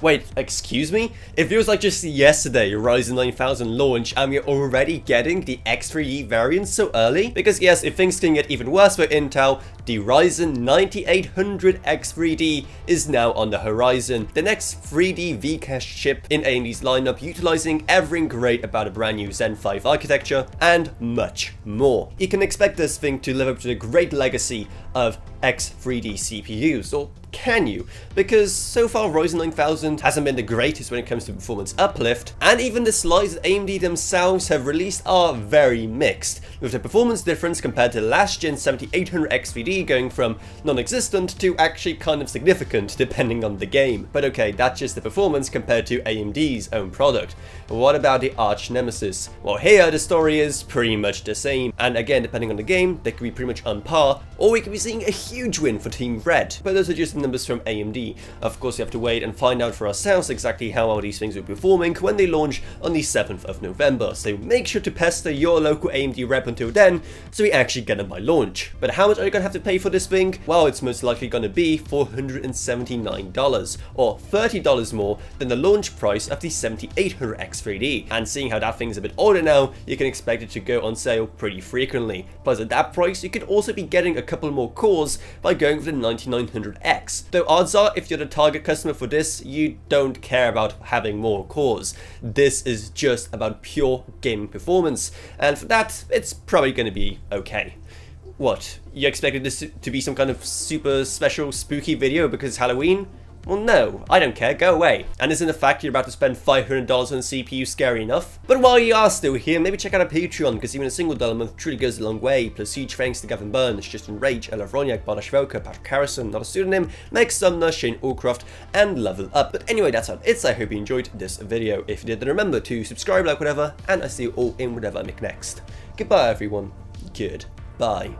Wait, excuse me? It feels like just yesterday Ryzen 9000 launched and we're already getting the X3D variant so early? Because yes, if things can get even worse for Intel, the Ryzen 9800 X3D is now on the horizon. The next 3D V-Cache chip in AMD's lineup utilizing everything great about a brand new Zen 5 architecture and much more. You can expect this thing to live up to the great legacy of X3D CPUs, or can you? Because so far Ryzen 9000 hasn't been the greatest when it comes to performance uplift, and even the slides that AMD themselves have released are very mixed, with the performance difference compared to last gen 7800 X3D going from non-existent to actually kind of significant depending on the game. But okay, that's just the performance compared to AMD's own product. What about the arch nemesis? Well here the story is pretty much the same, and again depending on the game, they could be pretty much on par, or we could be seeing a huge win for Team Red. But those are just numbers from AMD. Of course, we have to wait and find out for ourselves exactly how well these things be performing when they launch on the 7th of November. So make sure to pester your local AMD rep until then, so we actually get them by launch. But how much are you going to have to pay for this thing? Well, it's most likely going to be $479, or $30 more than the launch price of the 7800 X3D. And seeing how that thing's a bit older now, you can expect it to go on sale pretty frequently. Plus at that price, you could also be getting a couple more cores by going for the 9900X. Though odds are, if you're the target customer for this, you don't care about having more cores. This is just about pure gaming performance, and for that, it's probably going to be okay. What, you expected this to be some kind of super special spooky video because Halloween? Well, no, I don't care, go away. And isn't the fact you're about to spend $500 on a CPU scary enough? But while you are still here, maybe check out our Patreon, because even a single dollar a month truly goes a long way, plus huge thanks to Gavin Burns, Justen Rage, Ela Wroniak, Bartosz Welke, Patrick Harrison, not a pseudonym, Meg Sumner, Shane Allcroft, and Level Up. But anyway, that's all it's, I hope you enjoyed this video. If you did, then remember to subscribe, like, whatever, and I see you all in whatever I make next. Goodbye, everyone. Goodbye.